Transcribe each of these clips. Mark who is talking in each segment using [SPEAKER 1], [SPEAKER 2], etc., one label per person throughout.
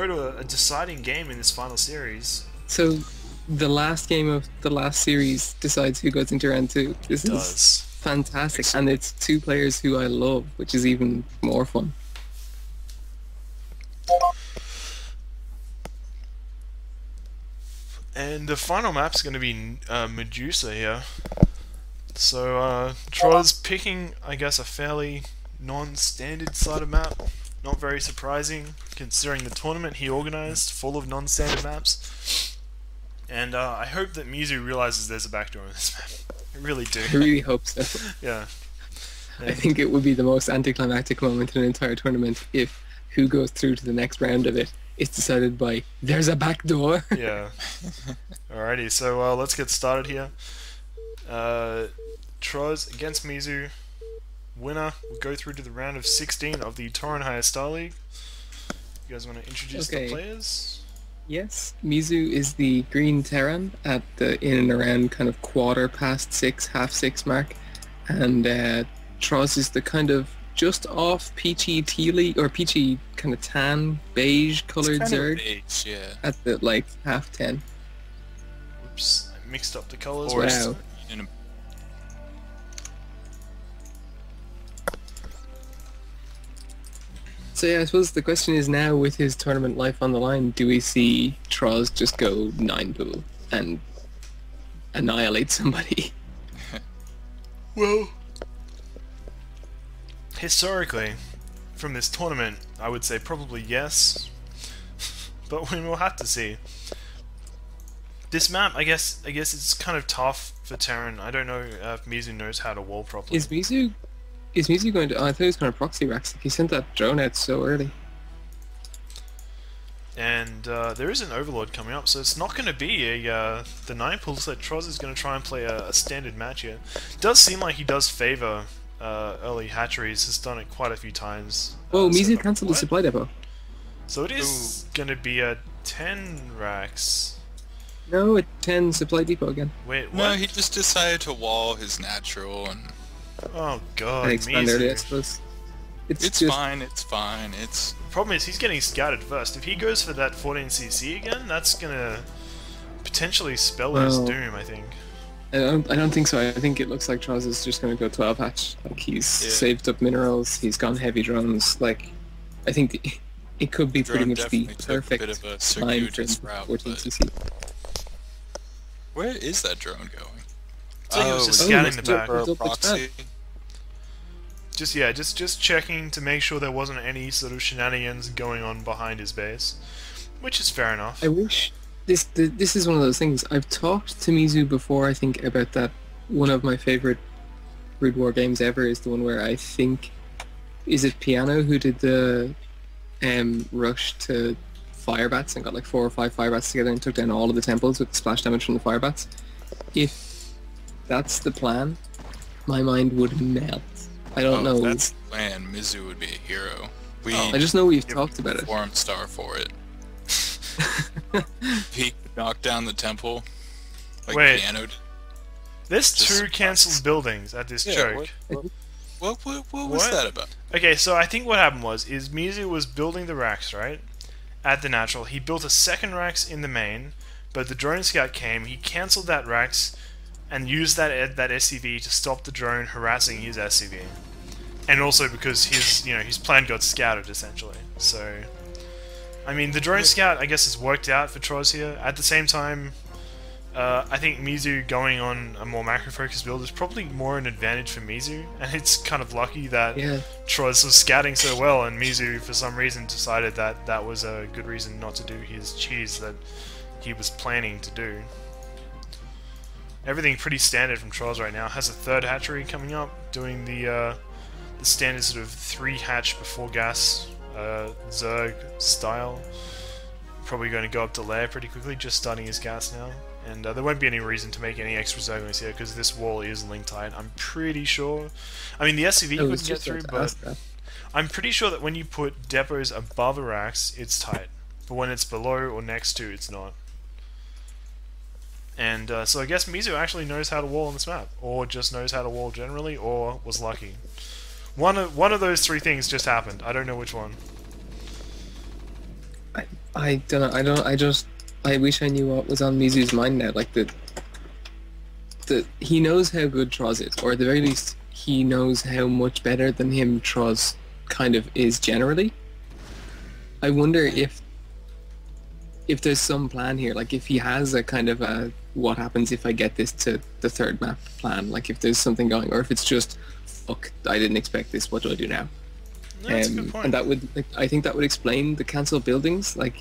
[SPEAKER 1] go to a, deciding game in this final series.
[SPEAKER 2] So, the last game of the last series decides who goes into round two. This
[SPEAKER 1] It
[SPEAKER 2] is
[SPEAKER 1] does.
[SPEAKER 2] fantastic, and it's two players who I love, which is even more fun.
[SPEAKER 1] And the final map's going to be uh, Medusa here. So uh, Troz's picking, I guess, a fairly non-standard side of map. Not very surprising, considering the tournament he organized, full of non-standard maps. And uh, I hope that Mizu realizes there's a backdoor in this map. I really do.
[SPEAKER 2] I really hope so.
[SPEAKER 1] Yeah.
[SPEAKER 2] I think it would be the most anticlimactic moment in an entire tournament if who goes through to the next round of it is decided by there's a backdoor.
[SPEAKER 1] yeah. Alrighty, so uh, let's get started here. Uh, Troz against Mizu. Winner will go through to the round of 16 of the Torenhire Star League. You guys want to introduce
[SPEAKER 2] Okay.
[SPEAKER 1] the players?
[SPEAKER 2] Yes, Mizu is the green Terran at the in and around kind of quarter past six, half six mark, and uh, Troz is the kind of just off peachy tealy or peachy kind of tan beige colored Zerg
[SPEAKER 3] beige, yeah.
[SPEAKER 2] at the like half ten.
[SPEAKER 1] Oops, I mixed up the colors.
[SPEAKER 3] Or
[SPEAKER 2] Wow. So yeah, I suppose the question is now with his tournament life on the line, do we see Troz just go nine pool and annihilate somebody?
[SPEAKER 1] Well, historically, from this tournament, I would say probably yes, but we will have to see. This map, I guess, I guess it's kind of tough for Terran. I don't know if Mizu knows how to wall properly.
[SPEAKER 2] Is Mizu is Mizu going to? Oh, I thought he was going to proxy racks. He sent that drone out so early.
[SPEAKER 1] and uh, there is an Overlord coming up, so it's not going to be a uh, the nine pool. So Troz is going to try and play a, a standard match here. does seem like he does favor uh, early hatcheries. Has done it quite a few times.
[SPEAKER 2] Oh,
[SPEAKER 1] uh, so
[SPEAKER 2] Mizu
[SPEAKER 1] far.
[SPEAKER 2] cancelled the supply depot.
[SPEAKER 1] So it is going to be a ten racks.
[SPEAKER 2] No, a ten supply depot again.
[SPEAKER 1] Wait, what?
[SPEAKER 3] No, he just decided to wall his natural, and
[SPEAKER 1] Oh god,
[SPEAKER 2] I expand I suppose. It's,
[SPEAKER 3] it's
[SPEAKER 2] just
[SPEAKER 3] fine. It's fine. It's
[SPEAKER 1] Problem is, he's getting scouted first. If he goes for that 14cc again, that's gonna potentially spell his doom. I think.
[SPEAKER 2] I don't. I don't think so. I think it looks like Troz is just going to go twelve hatch. Like he's
[SPEAKER 3] Yeah.
[SPEAKER 2] saved up minerals. He's gone heavy drones. Like I think it could be pretty much the
[SPEAKER 3] definitely a
[SPEAKER 2] perfect
[SPEAKER 3] bit of a
[SPEAKER 2] time for
[SPEAKER 3] route.
[SPEAKER 2] fourteen
[SPEAKER 3] But
[SPEAKER 2] cc.
[SPEAKER 3] where is that drone going?
[SPEAKER 1] So he was oh, just
[SPEAKER 2] Oh,
[SPEAKER 1] scouting
[SPEAKER 2] it's
[SPEAKER 1] the back. Just yeah, just just checking to make sure there wasn't any sort of shenanigans going on behind his base, which is fair enough.
[SPEAKER 2] I wish this this is one of those things. I've talked to Mizu before. I think about that. One of my favorite Brood War games ever is the one where I think is it Piano who did the um, rush to firebats and got like four or five firebats together and took down all of the temples with the splash damage from the firebats. If that's the plan, my mind would melt. I don't
[SPEAKER 3] Oh,
[SPEAKER 2] know.
[SPEAKER 3] if that's the plan. Mizu would be a hero. We
[SPEAKER 1] Oh.
[SPEAKER 2] I just know we've talked about it.
[SPEAKER 3] forum star for it. If he could knock down the temple, like
[SPEAKER 1] Wait.
[SPEAKER 3] piano. did.
[SPEAKER 1] There's
[SPEAKER 3] Just
[SPEAKER 1] two
[SPEAKER 3] surprised.
[SPEAKER 1] cancelled buildings at this
[SPEAKER 3] Yeah,
[SPEAKER 1] joke.
[SPEAKER 3] what, what, what, what was
[SPEAKER 1] What?
[SPEAKER 3] that about?
[SPEAKER 1] Okay, so I think what happened was is Mizu was building the racks right at the natural. He built a second racks in the main, but the drone scout came. He cancelled that racks and use that that SCV to stop the drone harassing his SCV, and also because his you know his plan got scouted essentially. So, I mean the drone scout I guess has worked out for Troz here. At the same time. Uh, I think Mizu going on a more macro focused build is probably more an advantage for Mizu, and it's kind of lucky that
[SPEAKER 2] Yeah.
[SPEAKER 1] Troz was scouting so well, and Mizu, for some reason, decided that that was a good reason not to do his cheese that he was planning to do. Everything pretty standard from Troz right now. Has a third hatchery coming up, doing the uh, the standard sort of three hatch before gas uh, Zerg style. Probably going to go up to lair pretty quickly, just starting his gas now. And uh, there won't be any reason to make any extra Zerglings here because this wall is link tight. I'm pretty sure. I mean, the SCV
[SPEAKER 2] you
[SPEAKER 1] couldn't get through, but... I'm pretty sure that when you put depots above a racks, it's tight. But when it's below or next to, it's not. And uh, so I guess Mizu actually knows how to wall on this map, or just knows how to wall generally, or was lucky. One of one of those three things just happened. I don't know which one.
[SPEAKER 2] I, I don't know. I don't. I just. I wish I knew what was on Mizu's mind now. Like the. The he knows how good Troz is, or at the very least, he knows how much better than him Troz kind of is generally. I wonder if. If there's some plan here, like if he has a kind of a what happens if I get this to the third map plan, like if there's something going, or if it's just, fuck, I didn't expect this. What do I do now?
[SPEAKER 1] No, that's a
[SPEAKER 2] Um,
[SPEAKER 1] good point.
[SPEAKER 2] and that would like, I think that would explain the cancel buildings. Like,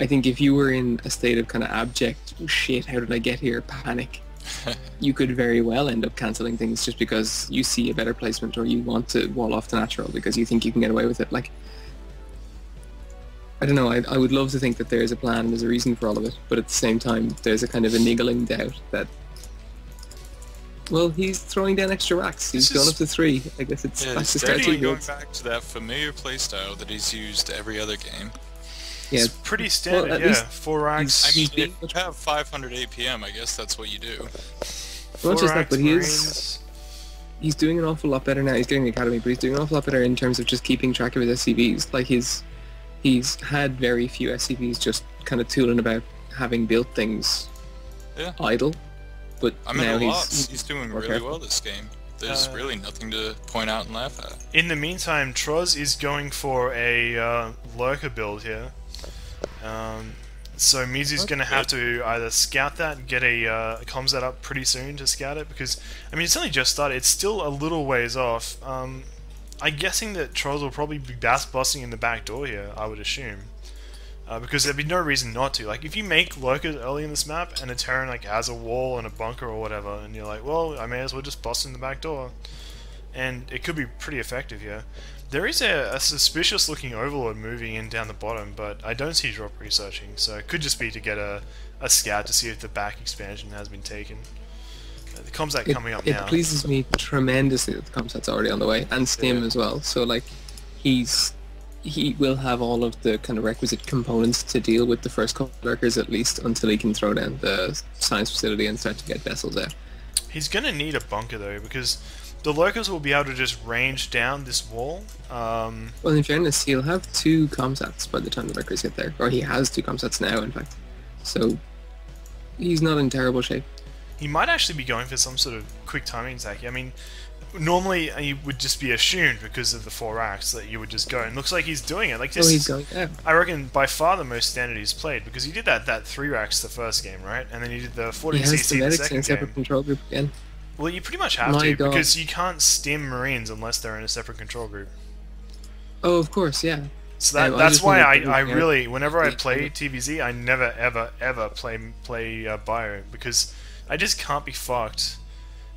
[SPEAKER 2] I think if you were in a state of kind of abject "Oh, shit, how did I get here? Panic, you could very well end up canceling things just because you see a better placement or you want to wall off the natural because you think you can get away with it. Like, I don't know. I, I would love to think that there is a plan, there's a reason for all of it, but at the same time, there's a kind of a niggling doubt that. Well, he's throwing down extra racks. He's
[SPEAKER 1] This
[SPEAKER 2] gone
[SPEAKER 1] is-
[SPEAKER 2] up to three. I guess it's
[SPEAKER 3] Yeah,
[SPEAKER 2] back to start
[SPEAKER 3] going
[SPEAKER 2] goods.
[SPEAKER 3] back to that familiar playstyle that he's used every other game.
[SPEAKER 2] Yeah,
[SPEAKER 1] It's pretty standard,
[SPEAKER 2] at
[SPEAKER 1] yeah.
[SPEAKER 2] least
[SPEAKER 1] Four racks.
[SPEAKER 3] I mean, if you have 500 APM, I guess that's what you do.
[SPEAKER 2] not
[SPEAKER 1] four
[SPEAKER 2] just that, but he is he's doing an awful lot better now. He's getting the academy, but he's doing an awful lot better in terms of just keeping track of his SCVs. Like his, he's had very few SCVs just kind of tooling about having built things
[SPEAKER 3] Yeah.
[SPEAKER 2] idle. But
[SPEAKER 3] I'm at
[SPEAKER 2] now
[SPEAKER 3] a
[SPEAKER 2] he's,
[SPEAKER 3] loss. He's doing really
[SPEAKER 2] careful.
[SPEAKER 3] well this game. There's
[SPEAKER 1] Uh,
[SPEAKER 3] really nothing to point out and laugh at.
[SPEAKER 1] In the meantime, Troz is going for a uh, lurker build here. Um, so Mizu's
[SPEAKER 2] That's
[SPEAKER 1] going to have to either scout that and get a uh, comms that up pretty soon to scout it because I mean it's only just started. It's still a little ways off. Um, I'm guessing that Troz will probably be base busting in the back door here. I would assume. Uh, because there'd be no reason not to. Like, if you make lurkers early in this map, and a Terran like has a wall and a bunker or whatever, and you're like, well, I may as well just bust in the back door, and it could be pretty effective here. There is a, a suspicious looking overlord moving in down the bottom, but I don't see drop researching, so it could just be to get a, a scout to see if the back expansion has been taken. Coming up
[SPEAKER 2] it
[SPEAKER 1] now.
[SPEAKER 2] pleases me tremendously that the comsat's already on the way and Stim
[SPEAKER 1] Yeah.
[SPEAKER 2] as well. So like, he's he will have all of the kind of requisite components to deal with the first couple lurkers at least until he can throw down the science facility and start to get vessels out.
[SPEAKER 1] He's gonna need a bunker though, because the lurkers will be able to just range down this wall. Um,
[SPEAKER 2] Well, in fairness, he'll have two comsats by the time the lurkers get there, or he has two comsats now, in fact. So he's not in terrible shape.
[SPEAKER 1] He might actually be going for some sort of quick timing attack. I mean, normally you would just be assumed because of the four acts that you would just go. And looks like he's doing it. Like this,
[SPEAKER 2] oh, he's going out.
[SPEAKER 1] I reckon by far the most standard he's played because he did that that three racks the first game, right? And then he did the 40
[SPEAKER 2] He has
[SPEAKER 1] CC
[SPEAKER 2] the
[SPEAKER 1] the
[SPEAKER 2] medics in a
[SPEAKER 1] second
[SPEAKER 2] separate
[SPEAKER 1] game.
[SPEAKER 2] control group again.
[SPEAKER 1] Well, you pretty much have
[SPEAKER 2] My
[SPEAKER 1] to
[SPEAKER 2] God.
[SPEAKER 1] because you can't stim Marines unless they're in a separate control group.
[SPEAKER 2] Oh, of course, yeah.
[SPEAKER 1] So that,
[SPEAKER 2] I
[SPEAKER 1] that's
[SPEAKER 2] just
[SPEAKER 1] why I, I really, whenever I play TvZ, I never ever ever play play uh, Bio because I just can't be fucked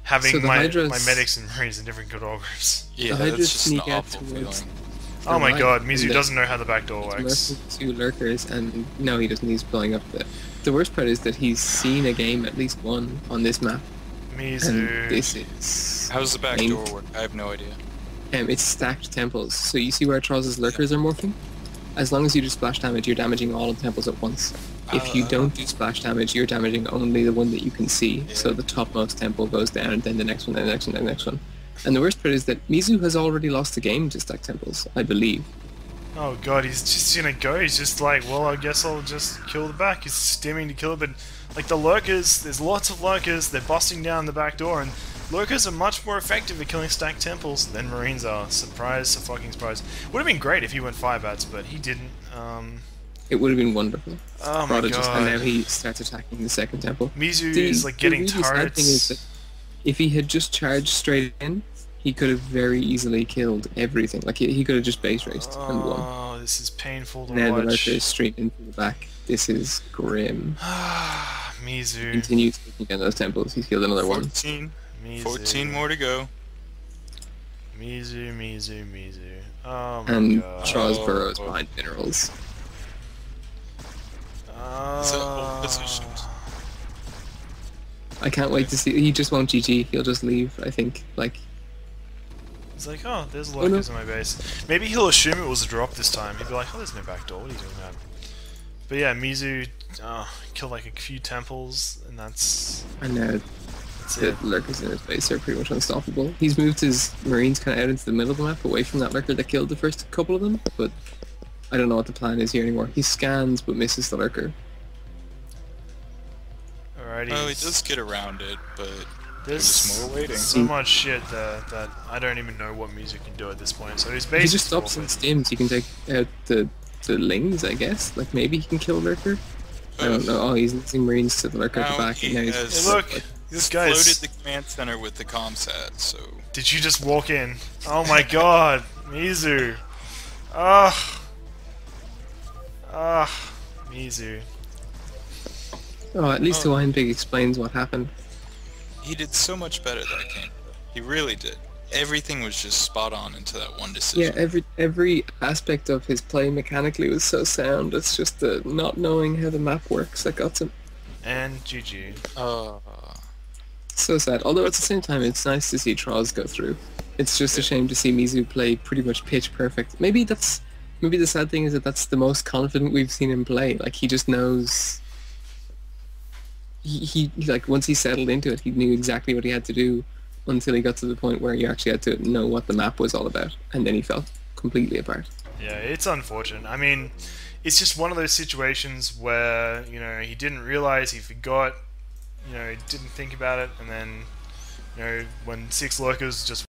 [SPEAKER 1] having
[SPEAKER 2] So
[SPEAKER 1] my,
[SPEAKER 2] Hydras-
[SPEAKER 1] my medics and Marines in different control groups.
[SPEAKER 3] Yeah,
[SPEAKER 2] Hydras
[SPEAKER 3] that's just an
[SPEAKER 2] sneak out
[SPEAKER 3] awful
[SPEAKER 2] towards-
[SPEAKER 3] feeling.
[SPEAKER 1] Oh my
[SPEAKER 2] right.
[SPEAKER 1] god, Mizu doesn't know how the back door works.
[SPEAKER 2] two lurkers, and no, he doesn't. He's blowing up the. The worst part is that he's seen a game, at least one, on this map, and
[SPEAKER 1] Mizu.
[SPEAKER 2] this is.
[SPEAKER 3] How's the back
[SPEAKER 2] Lame.
[SPEAKER 3] door work? I have no idea.
[SPEAKER 2] Um, it's stacked temples. So you see where Troz's lurkers are morphing? As long as you do splash damage, you're damaging all of the temples at once. If you
[SPEAKER 3] Uh,
[SPEAKER 2] don't do splash damage, you're damaging only the one that you can see. So the topmost temple goes down, and then the next one, then the next one, then the next one. And the worst part is that Mizu has already lost the game to stack temples, I believe.
[SPEAKER 1] Oh god, he's just gonna go. He's just like, well, I guess I'll just kill the back. He's stimming to kill it, but like the lurkers, there's lots of lurkers. They're busting down the back door, and lurkers are much more effective at killing stacked temples than marines are. Surprise, a fucking surprise. Would have been great if he went five bats, but he didn't. Um,
[SPEAKER 2] It would have been wonderful.
[SPEAKER 1] oh my
[SPEAKER 2] Prodigious. And now he starts attacking the second temple.
[SPEAKER 1] Mizu
[SPEAKER 2] The-
[SPEAKER 1] is like
[SPEAKER 2] the
[SPEAKER 1] getting
[SPEAKER 2] really sad thing is that if he had just charged straight in, he could have very easily killed everything. Like he, he could have just base raced and won.
[SPEAKER 1] Oh, this is painful to
[SPEAKER 2] Now the
[SPEAKER 1] watch.
[SPEAKER 2] lurker is straight into the back. This is grim.
[SPEAKER 1] Mizu.
[SPEAKER 2] Continues taking down those temples. He's killed another one.
[SPEAKER 3] 14,
[SPEAKER 1] Mizu.
[SPEAKER 3] 14 more to go.
[SPEAKER 1] Mizu, Mizu, Mizu. Oh my
[SPEAKER 2] And
[SPEAKER 1] god.
[SPEAKER 2] Charles
[SPEAKER 3] Oh,
[SPEAKER 2] burrows
[SPEAKER 3] oh.
[SPEAKER 2] behind minerals.
[SPEAKER 1] Uh,
[SPEAKER 3] positions.
[SPEAKER 2] I can't wait to see. He just won't GG. He'll just leave. I think. Like
[SPEAKER 1] He's like, oh, there's
[SPEAKER 2] Oh, no.
[SPEAKER 1] lurkers in my base. Maybe he'll assume it was a drop this time. He'd be like, oh, there's no back door. What are you doing about? But yeah, Mizu uh, killed like a few temples, and that's
[SPEAKER 2] I know
[SPEAKER 1] that's
[SPEAKER 2] the
[SPEAKER 1] it.
[SPEAKER 2] lurkers in his base are pretty much unstoppable. He's moved his marines kind of out into the middle of the map, away from that lurker that killed the first couple of them. But I don't know what the plan is here anymore. He scans but misses the lurker.
[SPEAKER 1] Alrighty.
[SPEAKER 3] Oh, he does get around it, but
[SPEAKER 1] There's
[SPEAKER 3] more waiting.
[SPEAKER 1] so much shit there that I don't even know what Mizu can do at this point. So he's basically
[SPEAKER 2] he just stops and stims, he can take out the the lings, I guess. Like maybe he can kill lurker. I don't know. Oh, he's losing marines to the lurker at
[SPEAKER 3] Now
[SPEAKER 2] the back.
[SPEAKER 3] he
[SPEAKER 2] and now he's
[SPEAKER 3] has-
[SPEAKER 1] Hey, look,
[SPEAKER 3] He's
[SPEAKER 1] this guy's.
[SPEAKER 3] floated the command center with the comsat, so
[SPEAKER 1] Did you just walk in? Oh my god, Mizu. Ugh. Ugh. Mizu.
[SPEAKER 2] Oh, at least
[SPEAKER 3] Oh.
[SPEAKER 2] Hawaiian Pig explains what happened.
[SPEAKER 3] he did so much better that game. He really did. Everything was just spot on into that one decision.
[SPEAKER 2] Yeah,
[SPEAKER 3] decision.
[SPEAKER 2] every every aspect of his play mechanically was so sound. It's just the not knowing how the map works that got him.
[SPEAKER 1] And GG.
[SPEAKER 3] Uh,
[SPEAKER 2] So sad. Although at the same time, it's nice to see Troz go through. It's just a shame to see Mizu play pretty much pitch perfect. Maybe that's maybe the sad thing is that that's the most confident we've seen him play. Like he just knows. He, he like once he settled into it, he knew exactly what he had to do until he got to the point where he actually had to know what the map was all about, and then he fell completely apart.
[SPEAKER 1] Yeah, it's unfortunate. I mean, it's just one of those situations where, you know, he didn't realize, he forgot, you know, he didn't think about it, and then, you know, when six lurkers just